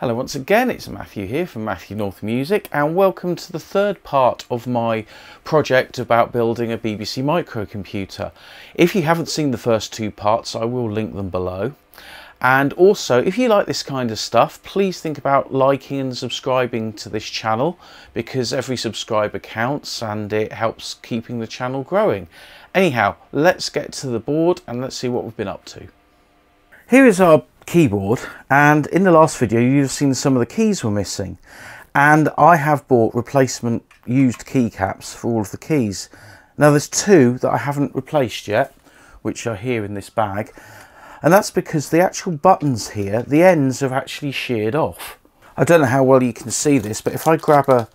Hello once again, it's Matthew here from Matthew North Music and welcome to the third part of my project about building a BBC microcomputer. If you haven't seen the first two parts, I will link them below. And also, if you like this kind of stuff, please think about liking and subscribing to this channel because every subscriber counts and it helps keeping the channel growing. Anyhow, let's get to the board and let's see what we've been up to. Here is our keyboard and in the last video you've seen some of the keys were missing and I have bought replacement used keycaps for all of the keys. Now there's two that I haven't replaced yet which are here in this bag and that's because the actual buttons here the ends have actually sheared off. I don't know how well you can see this but if I grab a,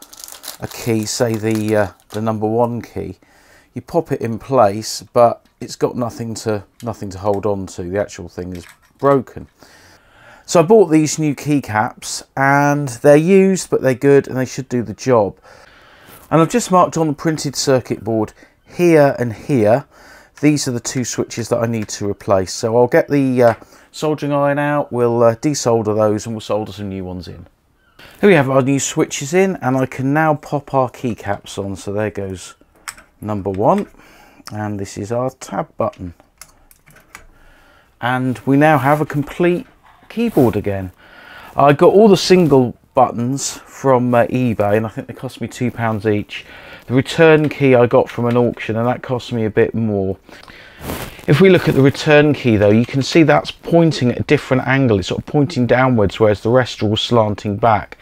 a key say the uh, the number one key you pop it in place but it's got nothing to nothing to hold on to the actual thing is broken. So I bought these new keycaps and they're used but they're good and they should do the job. And I've just marked on the printed circuit board here and here. These are the two switches that I need to replace. So I'll get the uh, soldering iron out, we'll uh, desolder those and we'll solder some new ones in. Here we have our new switches in and I can now pop our keycaps on. So there goes number one and this is our tab button and we now have a complete keyboard again. I got all the single buttons from uh, eBay and I think they cost me two pounds each. The return key I got from an auction and that cost me a bit more. If we look at the return key though, you can see that's pointing at a different angle. It's sort of pointing downwards, whereas the rest are all slanting back.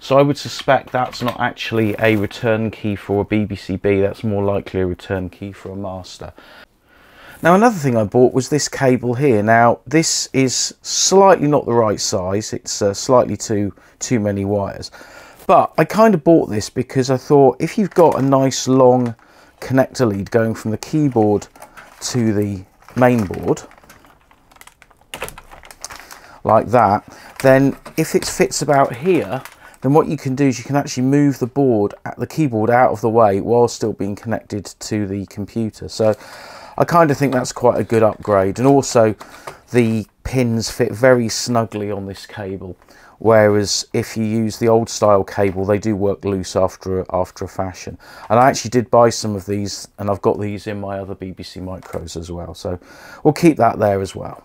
So I would suspect that's not actually a return key for a BBCB, that's more likely a return key for a master. Now another thing I bought was this cable here. Now this is slightly not the right size. It's uh, slightly too, too many wires. But I kind of bought this because I thought if you've got a nice long connector lead going from the keyboard to the main board, like that, then if it fits about here, then what you can do is you can actually move the board, at the keyboard out of the way while still being connected to the computer. So I kind of think that's quite a good upgrade. And also the pins fit very snugly on this cable. Whereas if you use the old style cable they do work loose after a, after a fashion. And I actually did buy some of these and I've got these in my other BBC micros as well. So we'll keep that there as well.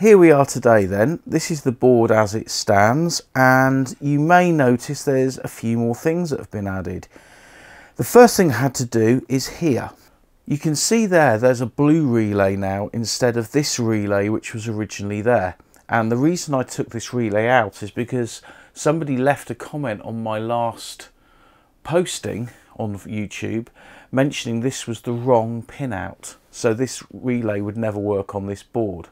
Here we are today then. This is the board as it stands and you may notice there's a few more things that have been added. The first thing I had to do is here you can see there, there's a blue relay now instead of this relay which was originally there. And the reason I took this relay out is because somebody left a comment on my last posting on YouTube mentioning this was the wrong pinout. So this relay would never work on this board.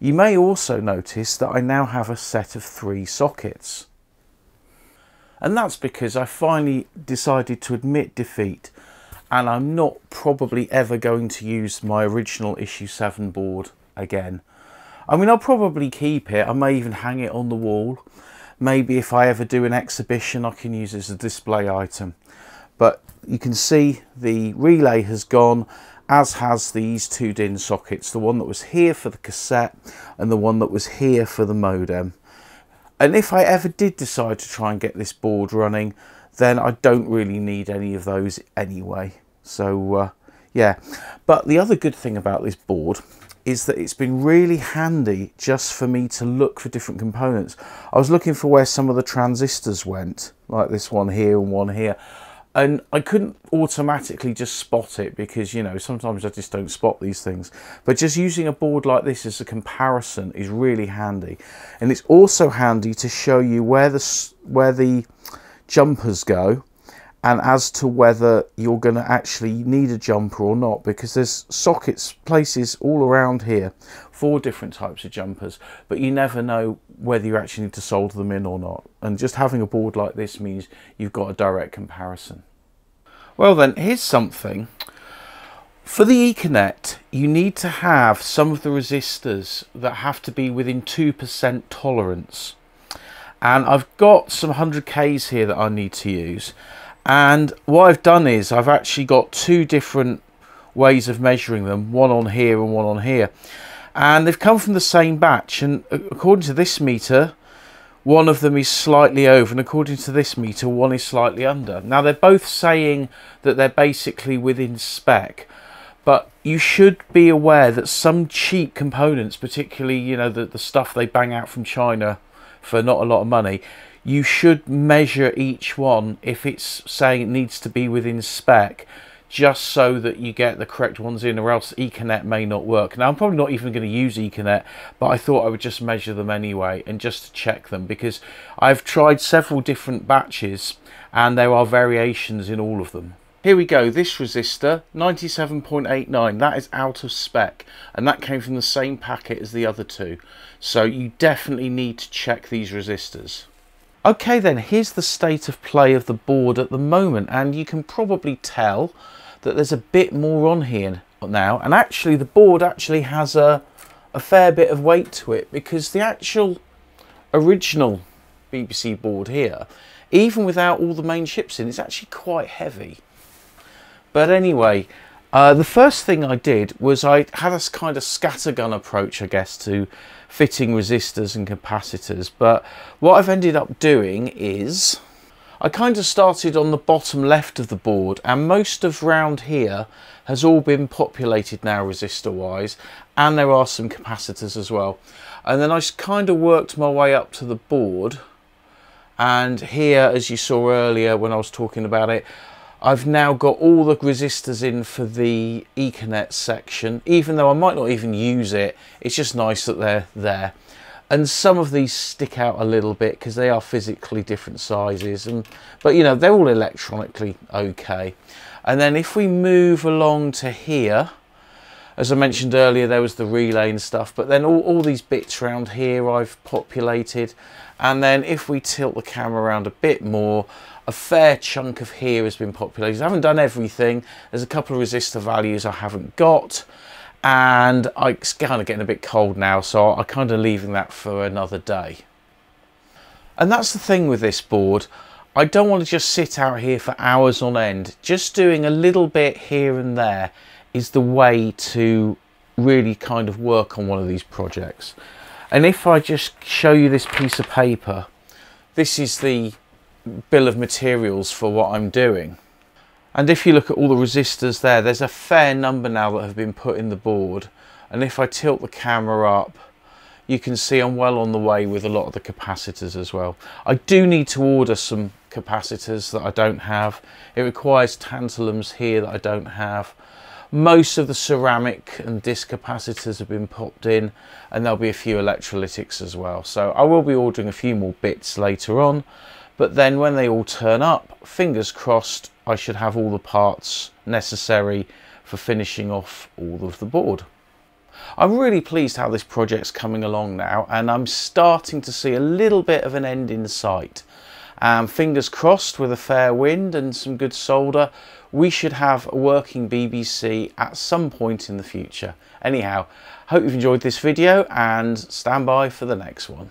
You may also notice that I now have a set of three sockets. And that's because I finally decided to admit defeat and I'm not probably ever going to use my original issue 7 board again. I mean I'll probably keep it, I may even hang it on the wall. Maybe if I ever do an exhibition I can use it as a display item. But you can see the relay has gone as has these two DIN sockets, the one that was here for the cassette and the one that was here for the modem. And if I ever did decide to try and get this board running, then I don't really need any of those anyway. So uh, yeah, but the other good thing about this board is that it's been really handy just for me to look for different components. I was looking for where some of the transistors went, like this one here and one here, and I couldn't automatically just spot it because, you know, sometimes I just don't spot these things. But just using a board like this as a comparison is really handy. And it's also handy to show you where the, where the jumpers go and as to whether you're going to actually need a jumper or not because there's sockets places all around here for different types of jumpers but you never know whether you actually need to solder them in or not. And just having a board like this means you've got a direct comparison. Well then here's something. For the Econet, you need to have some of the resistors that have to be within 2% tolerance and I've got some 100Ks here that I need to use. And what I've done is I've actually got two different ways of measuring them one on here and one on here. And they've come from the same batch. And according to this meter one of them is slightly over. And according to this meter one is slightly under. Now they're both saying that they're basically within spec. But you should be aware that some cheap components particularly you know the, the stuff they bang out from china for not a lot of money you should measure each one if it's saying it needs to be within spec just so that you get the correct ones in or else Econet may not work. Now I'm probably not even going to use Econet but I thought I would just measure them anyway and just to check them because I've tried several different batches and there are variations in all of them. Here we go, this resistor 97.89 that is out of spec and that came from the same packet as the other two so you definitely need to check these resistors. Okay then, here's the state of play of the board at the moment and you can probably tell that there's a bit more on here now and actually the board actually has a, a fair bit of weight to it because the actual original BBC board here even without all the main chips in it's actually quite heavy but anyway uh, the first thing I did was I had a kind of scattergun approach I guess to fitting resistors and capacitors. But what I've ended up doing is I kind of started on the bottom left of the board and most of round here has all been populated now resistor wise and there are some capacitors as well. And then I kind of worked my way up to the board and here as you saw earlier when I was talking about it I've now got all the resistors in for the Econet section. Even though I might not even use it it's just nice that they're there. And some of these stick out a little bit because they are physically different sizes and but you know they're all electronically okay. And then if we move along to here as I mentioned earlier there was the relay and stuff but then all, all these bits around here I've populated. And then if we tilt the camera around a bit more a fair chunk of here has been populated. I haven't done everything. There's a couple of resistor values I haven't got. And it's kind of getting a bit cold now so I'm kind of leaving that for another day. And that's the thing with this board. I don't want to just sit out here for hours on end just doing a little bit here and there is the way to really kind of work on one of these projects and if I just show you this piece of paper this is the bill of materials for what I'm doing and if you look at all the resistors there, there's a fair number now that have been put in the board. And if I tilt the camera up, you can see I'm well on the way with a lot of the capacitors as well. I do need to order some capacitors that I don't have. It requires tantalums here that I don't have. Most of the ceramic and disc capacitors have been popped in and there'll be a few electrolytics as well. So I will be ordering a few more bits later on. But then when they all turn up, fingers crossed, I should have all the parts necessary for finishing off all of the board. I'm really pleased how this project's coming along now and I'm starting to see a little bit of an end in sight. Um, fingers crossed with a fair wind and some good solder, we should have a working BBC at some point in the future. Anyhow, hope you've enjoyed this video and stand by for the next one.